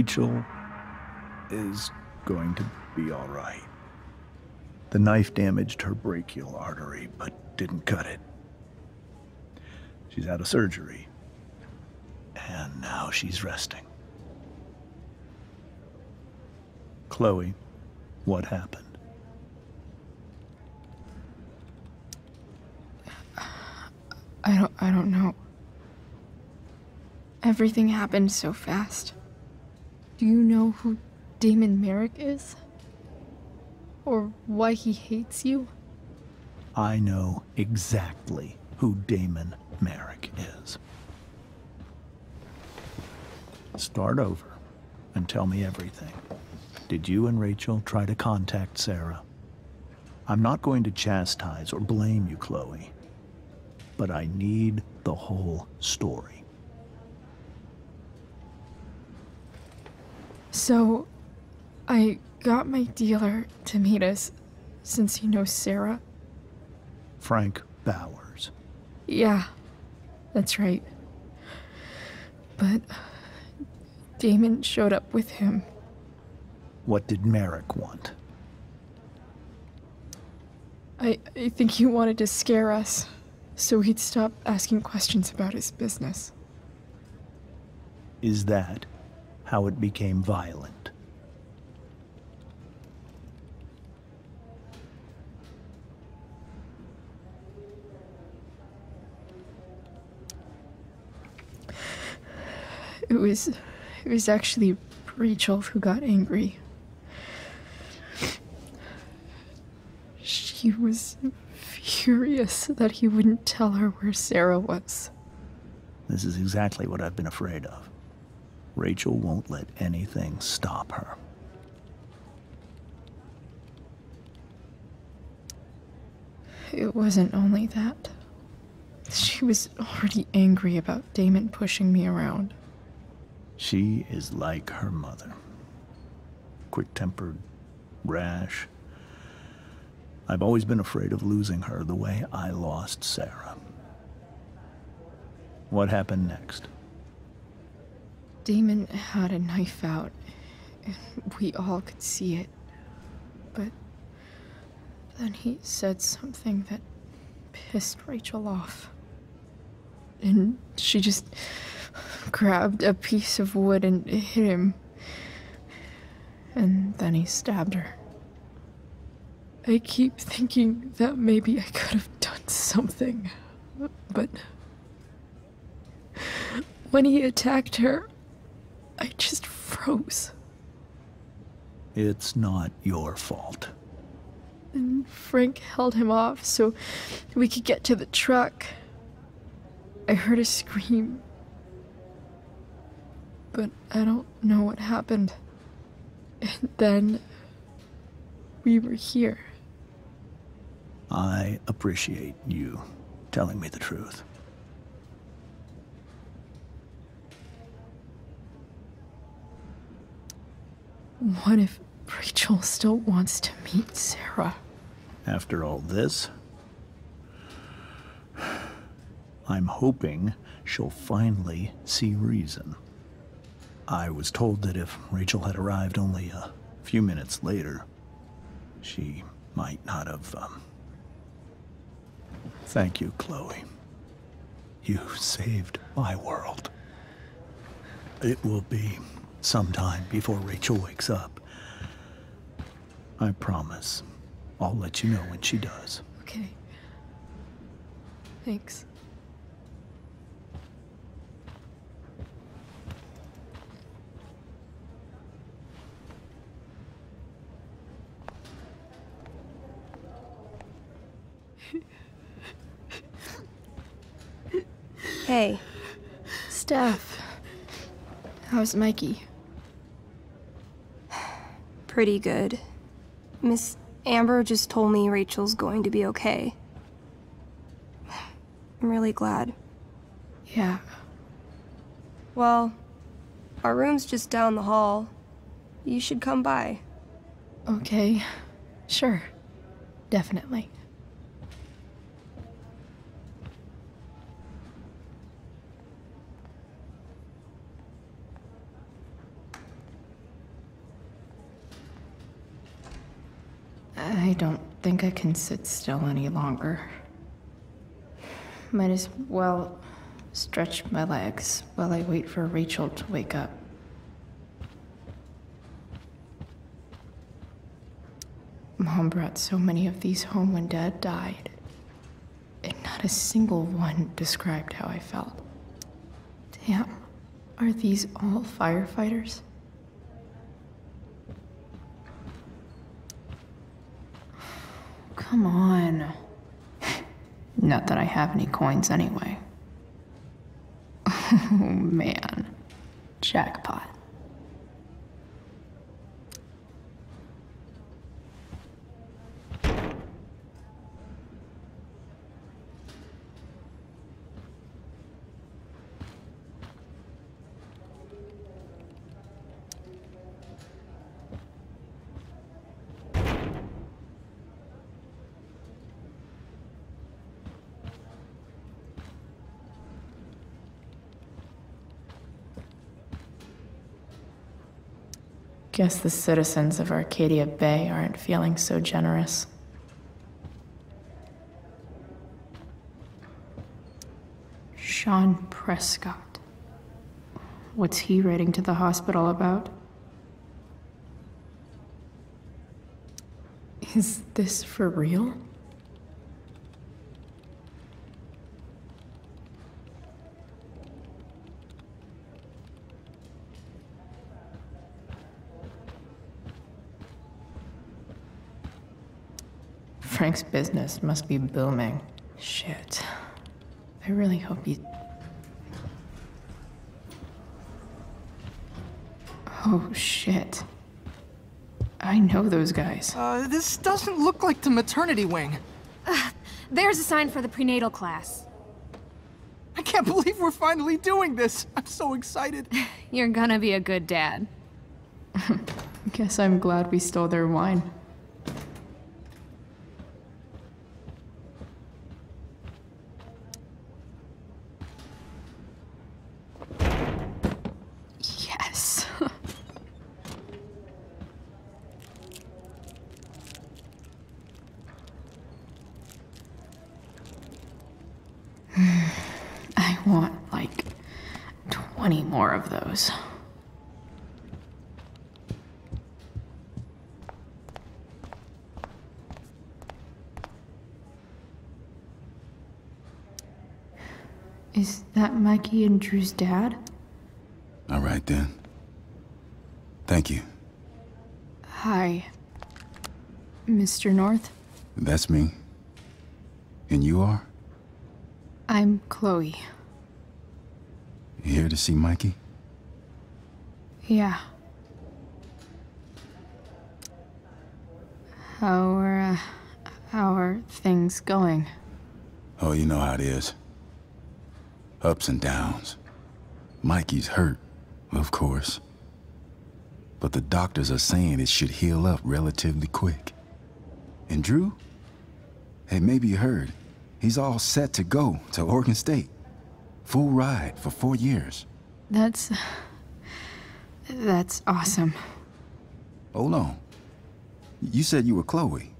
Rachel is going to be all right. The knife damaged her brachial artery, but didn't cut it. She's out of surgery, and now she's resting. Chloe, what happened? I don't I don't know. Everything happened so fast. Do you know who Damon Merrick is? Or why he hates you? I know exactly who Damon Merrick is. Start over and tell me everything. Did you and Rachel try to contact Sera? I'm not going to chastise or blame you, Chloe, but I need the whole story. So, I got my dealer to meet us since he knows Sera. Frank Bowers. Yeah, that's right. But Damon showed up with him. What did Merrick want? I, I think he wanted to scare us so he'd stop asking questions about his business. Is that how it became violent? It was it was actually Rachel who got angry. She was furious that he wouldn't tell her where Sera was. This is exactly what I've been afraid of. Rachel won't let anything stop her. It wasn't only that. She was already angry about Damon pushing me around. She is like her mother. Quick tempered, rash. I've always been afraid of losing her the way I lost Sera. What happened next? Damon had a knife out, and we all could see it. But then he said something that pissed Rachel off. And she just grabbed a piece of wood and hit him. And then he stabbed her. I keep thinking that maybe I could have done something, but when he attacked her, I just froze. It's not your fault. And Frank held him off so we could get to the truck. I heard a scream, but I don't know what happened. And then we were here. I appreciate you telling me the truth. What if Rachel still wants to meet Sera? After all this, I'm hoping she'll finally see reason. I was told that if Rachel had arrived only a few minutes later, she might not have, um... Thank you, Chloe. You saved my world. It will be some time before Rachel wakes up. I promise. I'll let you know when she does. Okay. Thanks. Hey, Steph. How's Mikey? Pretty good. Miss Amber just told me Rachel's going to be okay. I'm really glad. Yeah. Well, our room's just down the hall. You should come by. Okay. Sure. Definitely. I don't think I can sit still any longer. Might as well stretch my legs while I wait for Rachel to wake up. Mom brought so many of these home when Dad died, and not a single one described how I felt. Damn, are these all firefighters? Come on. Not that I have any coins anyway. Oh man. Jackpot. Guess the citizens of Arcadia Bay aren't feeling so generous. Sean Prescott. What's he writing to the hospital about? Is this for real? Frank's business must be booming. Shit. I really hope he. Oh, shit. I know those guys. Uh, this doesn't look like the maternity wing. There's a sign for the prenatal class. I can't believe we're finally doing this. I'm so excited. You're gonna be a good dad. I guess I'm glad we stole their wine. Yes. I want like 20 more of those. Is Mikey and Drew's dad? All right then. Thank you. Hi, Mr. North. That's me. And you are? I'm Chloe. You here to see Mikey? Yeah. How are, uh, how are things going? Oh, you know how it is. Ups and downs. Mikey's hurt, of course. But the doctors are saying it should heal up relatively quick. And Drew? Hey, maybe you heard. He's all set to go to Oregon State. Full ride for four years. That's. That's awesome. Hold on. You said you were Chloe.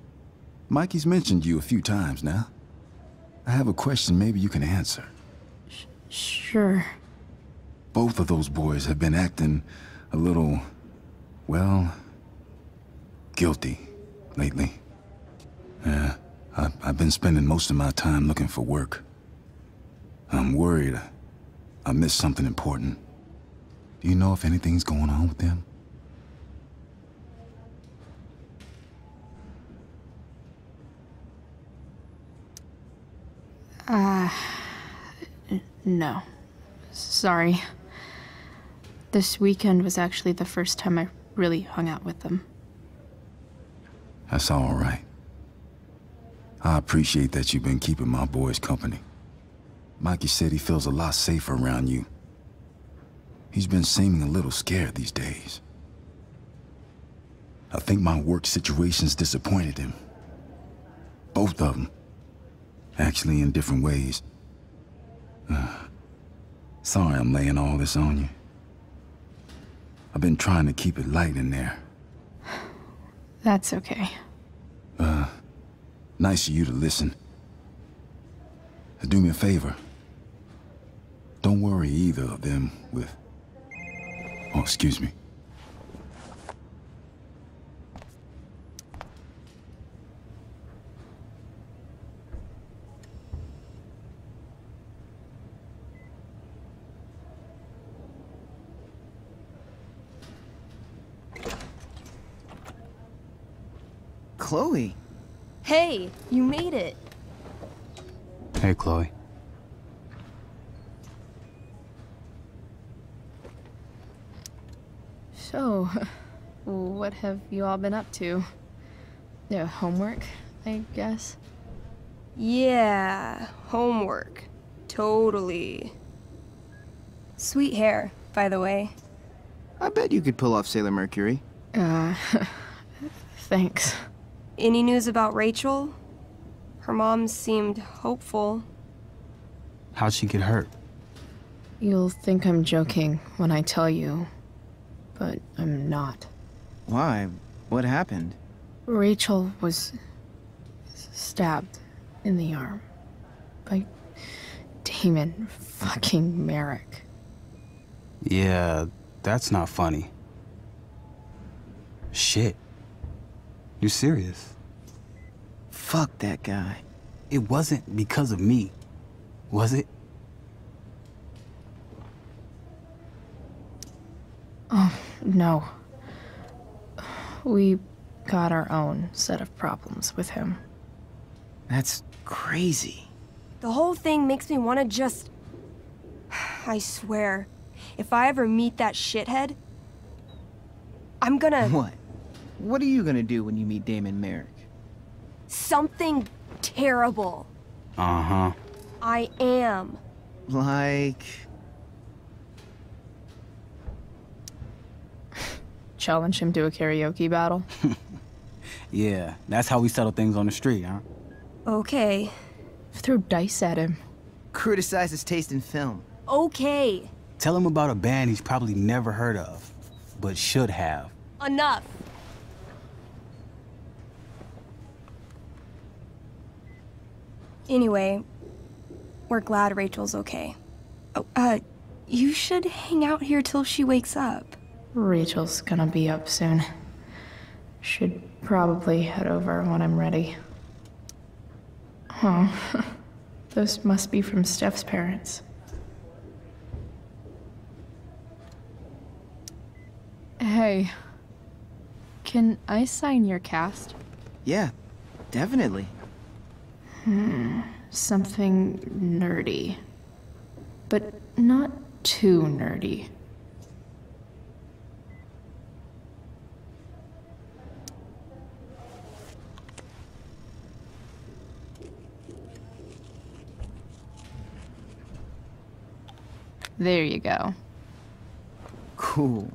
Mikey's mentioned you a few times now. I have a question maybe you can answer. Sure. Both of those boys have been acting a little, well, guilty lately. Yeah, I, I've been spending most of my time looking for work. I'm worried I missed something important. Do you know if anything's going on with them? Uh, No. Sorry. This weekend was actually the first time I really hung out with them. That's all right. I appreciate that you've been keeping my boys company. Mikey said he feels a lot safer around you. He's been seeming a little scared these days. I think my work situation's disappointed him. Both of them. Actually, in different ways. Sorry I'm laying all this on you. I've been trying to keep it light in there. That's okay. Uh, nice of you to listen. Do me a favor. Don't worry either of them with... Oh, excuse me. Chloe. Hey, you made it. Hey, Chloe. So, what have you all been up to? Yeah, homework, I guess. Yeah, homework. Totally. Sweet hair, by the way. I bet you could pull off Sailor Mercury. Uh, thanks. Any news about Rachel? Her mom seemed hopeful. How'd she get hurt? You'll think I'm joking when I tell you, but I'm not. Why? What happened? Rachel was stabbed in the arm by Damon fucking Merrick. Yeah, that's not funny. Shit. You serious? Fuck that guy. It wasn't because of me, was it? Oh, no. We got our own set of problems with him. That's crazy. The whole thing makes me want to just. I swear, if I ever meet that shithead, I'm gonna. What? What are you gonna do when you meet Damon Merrick? Something terrible. Uh huh. I am. Like. Challenge him to a karaoke battle. Yeah, that's how we settle things on the street, huh? Okay. Throw dice at him. Criticize his taste in film. Okay. Tell him about a band he's probably never heard of, but should have. Enough. Anyway, we're glad Rachel's okay. Oh, uh, you should hang out here till she wakes up. Rachel's gonna be up soon. Should probably head over when I'm ready. Oh, those must be from Steph's parents. Hey, can I sign your cast? Yeah, definitely. Something nerdy. But not too nerdy. There you go. Cool.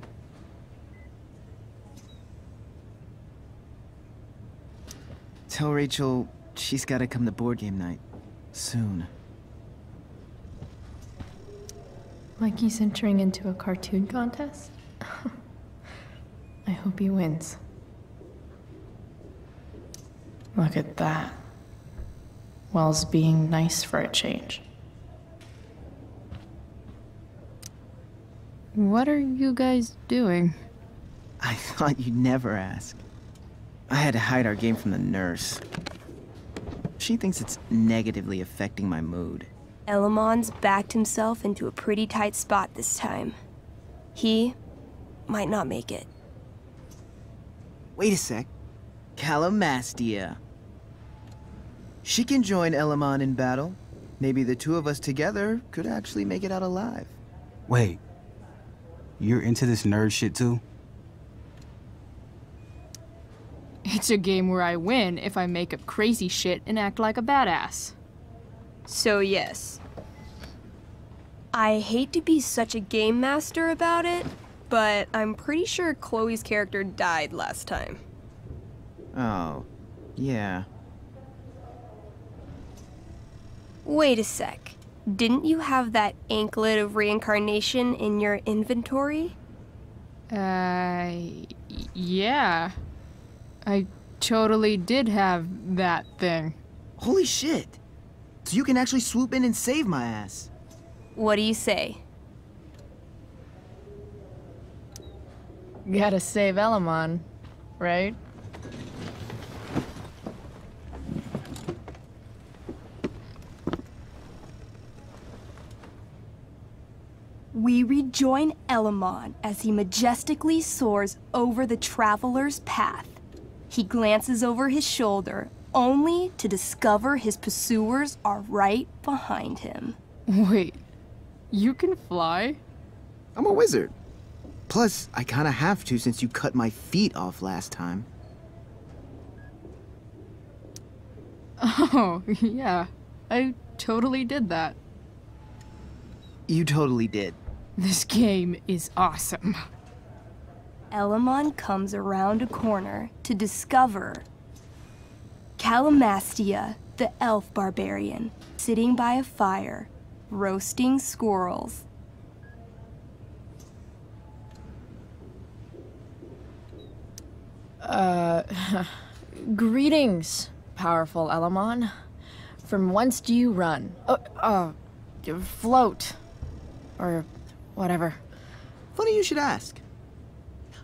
Tell Rachel she's gotta come to board game night. Soon. Like he's entering into a cartoon contest? I hope he wins. Look at that. Wells being nice for a change. What are you guys doing? I thought you'd never ask. I had to hide our game from the nurse. She thinks it's negatively affecting my mood. Elamon's backed himself into a pretty tight spot this time. He might not make it. Wait a sec. Calamastia. She can join Elamon in battle. Maybe the two of us together could actually make it out alive. Wait. You're into this nerd shit too? It's a game where I win if I make up crazy shit and act like a badass. So, yes. I hate to be such a game master about it, but I'm pretty sure Chloe's character died last time. Oh, yeah. Wait a sec. Didn't you have that anklet of reincarnation in your inventory? Uh, yeah. I totally did have that thing. Holy shit! So you can actually swoop in and save my ass. What do you say? Gotta save Elamon, right? We rejoin Elamon as he majestically soars over the traveler's path. He glances over his shoulder, only to discover his pursuers are right behind him. Wait, you can fly? I'm a wizard. Plus, I kinda have to since you cut my feet off last time. Oh, yeah. I totally did that. You totally did. This game is awesome. Elamon comes around a corner to discover Calamastia, the elf barbarian, sitting by a fire, roasting squirrels. Uh, greetings, powerful Elamon. From whence do you run? Uh, uh, float. Or whatever. Funny you should ask.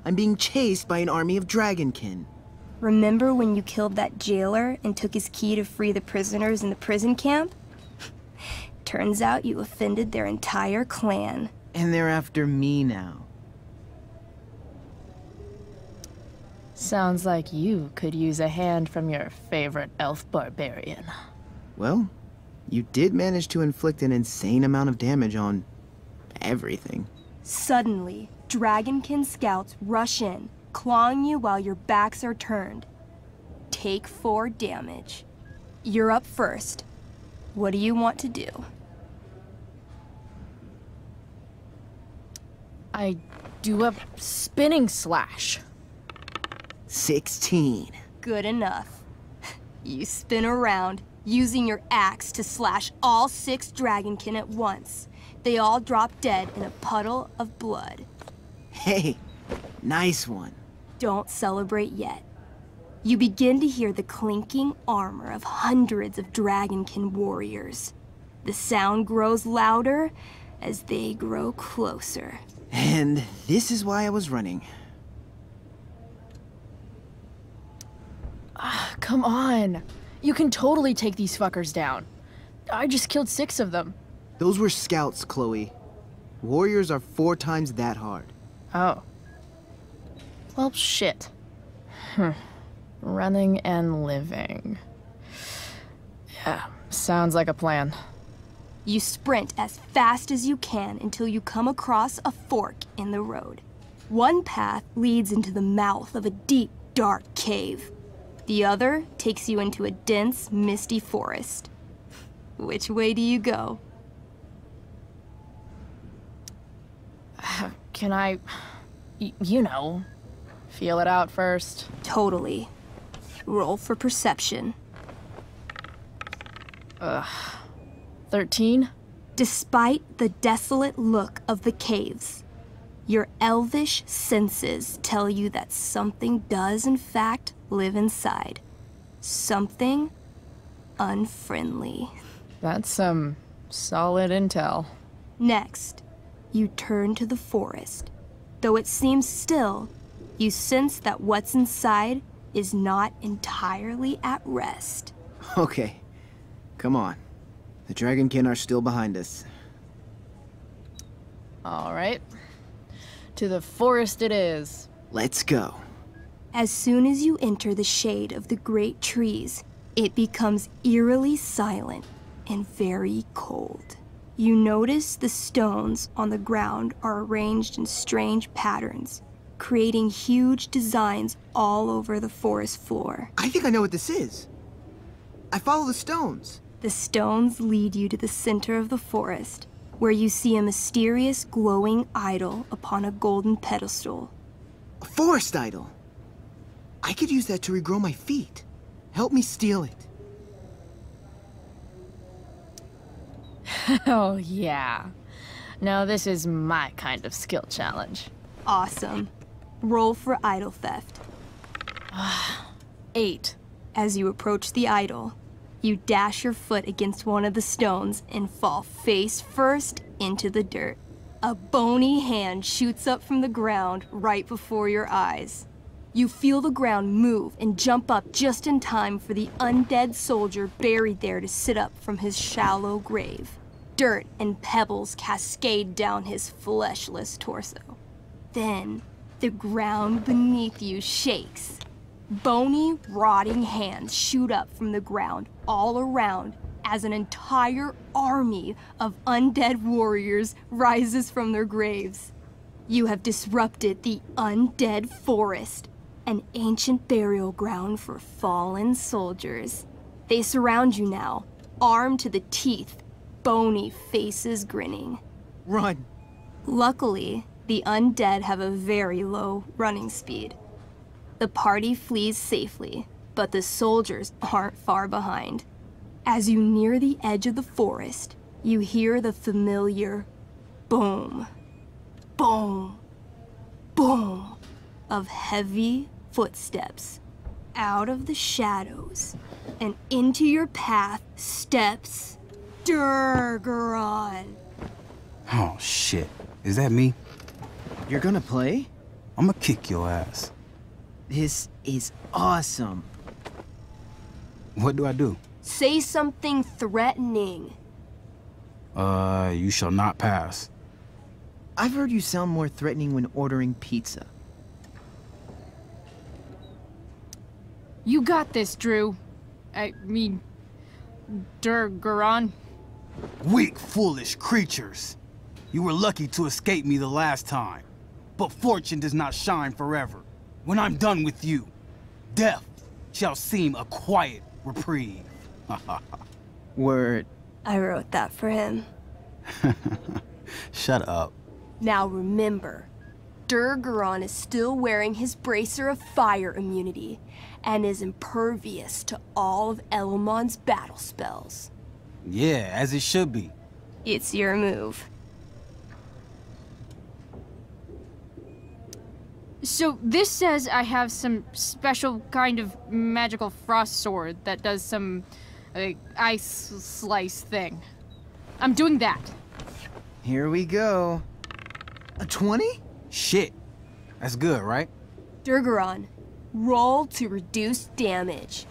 I'm being chased by an army of dragonkin. Remember when you killed that jailer and took his key to free the prisoners in the prison camp? Turns out you offended their entire clan. And they're after me now. Sounds like you could use a hand from your favorite elf barbarian. Well, you did manage to inflict an insane amount of damage on everything. Suddenly, Dragonkin scouts rush in, clawing you while your backs are turned. Take four damage. You're up first. What do you want to do? I do a spinning slash. 16. Good enough. You spin around, using your axe to slash all six Dragonkin at once. They all drop dead in a puddle of blood. Hey, nice one. Don't celebrate yet. You begin to hear the clinking armor of hundreds of Dragonkin warriors. The sound grows louder as they grow closer. And this is why I was running. Ah, come on. You can totally take these fuckers down. I just killed six of them. Those were scouts, Chloe. Warriors are four times that hard. Oh. Well, shit. Hmm. Running and living. Yeah, sounds like a plan. You sprint as fast as you can until you come across a fork in the road. One path leads into the mouth of a deep, dark cave. The other takes you into a dense, misty forest. Which way do you go? Can I, you know, feel it out first? Totally. Roll for perception. Ugh. 13? Despite the desolate look of the caves, your elvish senses tell you that something does, in fact, live inside. Something unfriendly. That's some solid intel. Next, you turn to the forest. Though it seems still, you sense that what's inside is not entirely at rest. Okay, come on. The dragonkin are still behind us. All right. To the forest it is. Let's go. As soon as you enter the shade of the great trees, it becomes eerily silent and very cold. You notice the stones on the ground are arranged in strange patterns, creating huge designs all over the forest floor. I think I know what this is. I follow the stones. The stones lead you to the center of the forest, where you see a mysterious glowing idol upon a golden pedestal. A forest idol. I could use that to regrow my feet. Help me steal it. Oh, yeah. Now, this is my kind of skill challenge. Awesome. Roll for idol theft. eight. As you approach the idol, you dash your foot against one of the stones and fall face first into the dirt. A bony hand shoots up from the ground right before your eyes. You feel the ground move and jump up just in time for the undead soldier buried there to sit up from his shallow grave. Dirt and pebbles cascade down his fleshless torso. Then, the ground beneath you shakes. Bony, rotting hands shoot up from the ground all around as an entire army of undead warriors rises from their graves. You have disrupted the undead forest, an ancient burial ground for fallen soldiers. They surround you now, armed to the teeth, bony faces grinning. Run! Luckily, the undead have a very low running speed. The party flees safely, but the soldiers aren't far behind. As you near the edge of the forest, you hear the familiar boom, boom, boom of heavy footsteps. Out of the shadows and into your path steps Durgaron. Oh, shit. Is that me? You're gonna play? I'm gonna kick your ass. This is awesome. What do I do? Say something threatening. Uh, you shall not pass. I've heard you sound more threatening when ordering pizza. You got this, Drew. I mean, Durgaron. Weak, foolish creatures. You were lucky to escape me the last time. But fortune does not shine forever. When I'm done with you, death shall seem a quiet reprieve. Word. I wrote that for him. Shut up. Now remember, Durgaron is still wearing his bracer of fire immunity and is impervious to all of Elamon's battle spells. Yeah, as it should be. It's your move. So this says I have some special kind of magical frost sword that does some uh, ice slice thing. I'm doing that. Here we go. A 20? Shit. That's good, right? Durgaron, roll to reduce damage.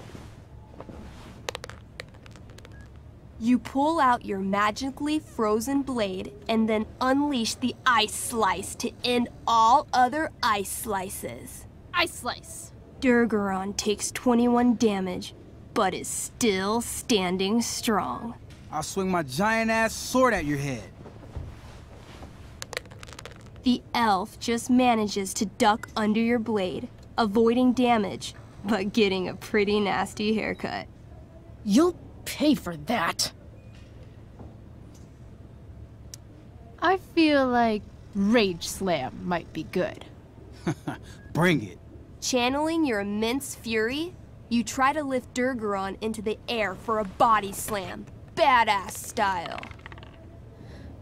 You pull out your magically frozen blade and then unleash the ice slice to end all other ice slices. Ice slice. Durgaron takes 21 damage, but is still standing strong. I'll swing my giant ass sword at your head. The elf just manages to duck under your blade, avoiding damage, but getting a pretty nasty haircut. You'll pay for that. I feel like Rage Slam might be good. Bring it. Channeling your immense fury, you try to lift Durgaron into the air for a body slam, badass style.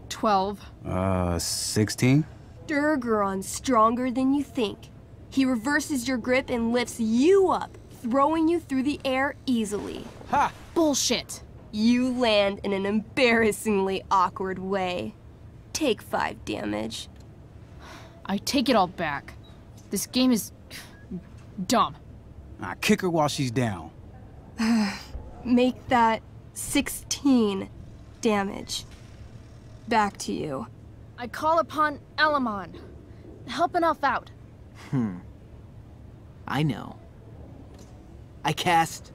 12. Uh, 16? Durgaron's stronger than you think. He reverses your grip and lifts you up, throwing you through the air easily. Ha! Bullshit. You land in an embarrassingly awkward way. Take five damage. I take it all back. This game is dumb. I kick her while she's down. Make that 16 damage. Back to you. I call upon Elamon. Help an elf out. Hmm. I know. I cast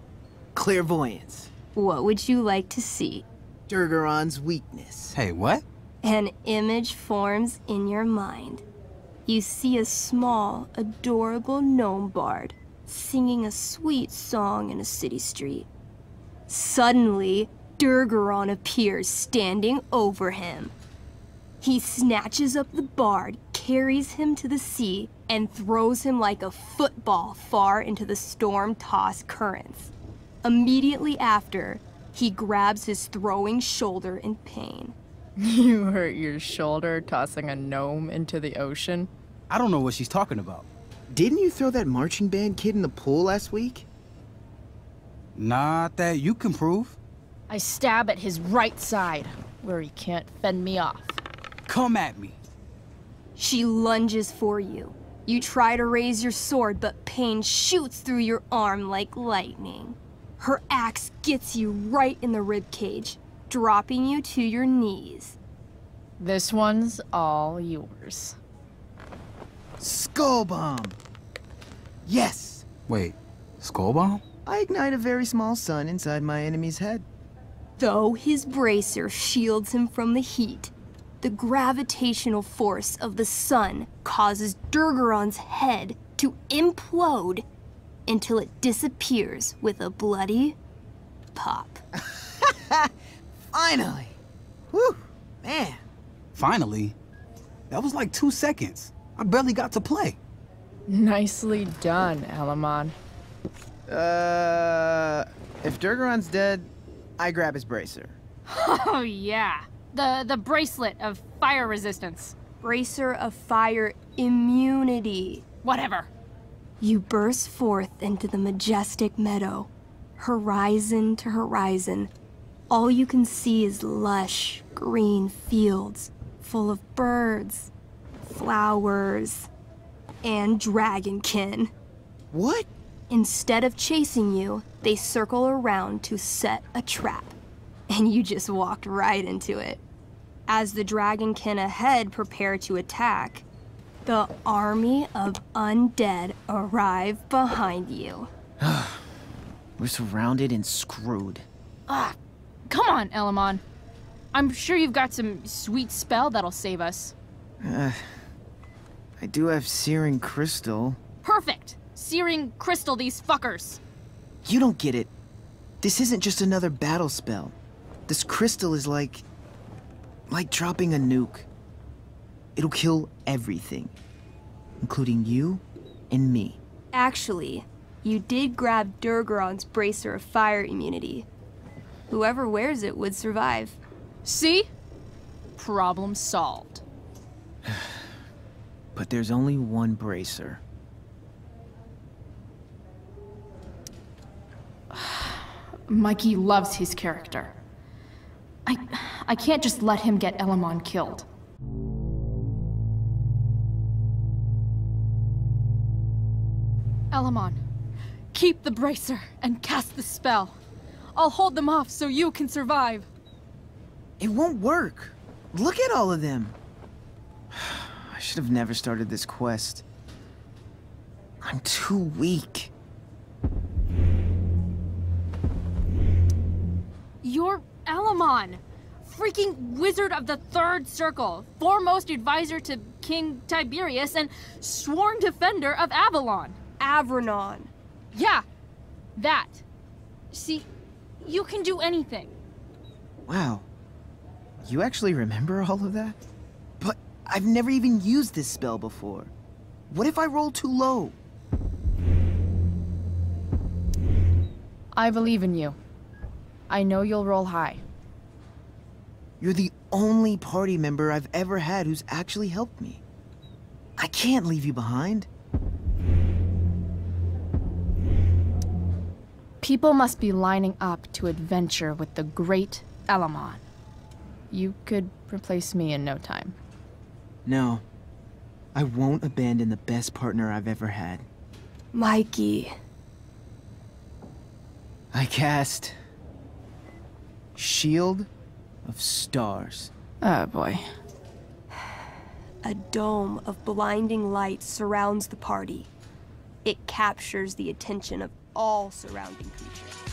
Clairvoyance, What would you like to see? Durgaron's weakness. Hey, what? An image forms in your mind. You see a small, adorable gnome bard singing a sweet song in a city street. Suddenly, Durgaron appears standing over him. He snatches up the bard, carries him to the sea, and throws him like a football far into the storm-tossed currents. Immediately after, he grabs his throwing shoulder in pain. You hurt your shoulder tossing a gnome into the ocean? I don't know what she's talking about. Didn't you throw that marching band kid in the pool last week? Not that you can prove. I stab at his right side, where he can't fend me off. Come at me. She lunges for you. You try to raise your sword, but pain shoots through your arm like lightning. Her axe gets you right in the rib cage, dropping you to your knees. This one's all yours. Skull bomb! Yes! Wait, skull bomb? I ignite a very small sun inside my enemy's head. Though his bracer shields him from the heat, the gravitational force of the sun causes Durgaron's head to implode until it disappears with a bloody pop. Finally! Whew! Man! Finally. That was like two seconds. I barely got to play. Nicely done, Elamon. Uh, if Durgaron's dead, I grab his bracer. Oh, yeah. The, the bracelet of fire resistance. Bracer of fire immunity. Whatever. You burst forth into the majestic meadow, horizon to horizon. All you can see is lush, green fields full of birds, flowers, and dragonkin. What? Instead of chasing you, they circle around to set a trap. And you just walked right into it. As the dragonkin ahead prepare to attack, the army of undead arrive behind you. We're surrounded and screwed. Ah, come on, Elamon. I'm sure you've got some sweet spell that'll save us. Uh, I do have Searing Crystal. Perfect! Searing crystal these fuckers. You don't get it. This isn't just another battle spell. This crystal is like... like dropping a nuke. It'll kill everything. Including you and me. Actually, you did grab Durgaron's bracer of fire immunity. Whoever wears it would survive. See? Problem solved. But there's only one bracer. Mikey loves his character. I, I can't just let him get Elamon killed. Elamon, keep the bracer and cast the spell. I'll hold them off so you can survive. It won't work. Look at all of them. I should have never started this quest. I'm too weak. You're Elamon, freaking wizard of the Third Circle, foremost advisor to King Tiberius, and sworn defender of Avalon. Avronon. Yeah, that. See, you can do anything. Wow. You actually remember all of that? But I've never even used this spell before. What if I roll too low? I believe in you. I know you'll roll high. You're the only party member I've ever had who's actually helped me. I can't leave you behind. People must be lining up to adventure with the great Elamon. You could replace me in no time. No. I won't abandon the best partner I've ever had. Mikey. I cast... Shield of Stars. Oh boy. A dome of blinding light surrounds the party. It captures the attention of all surrounding creatures.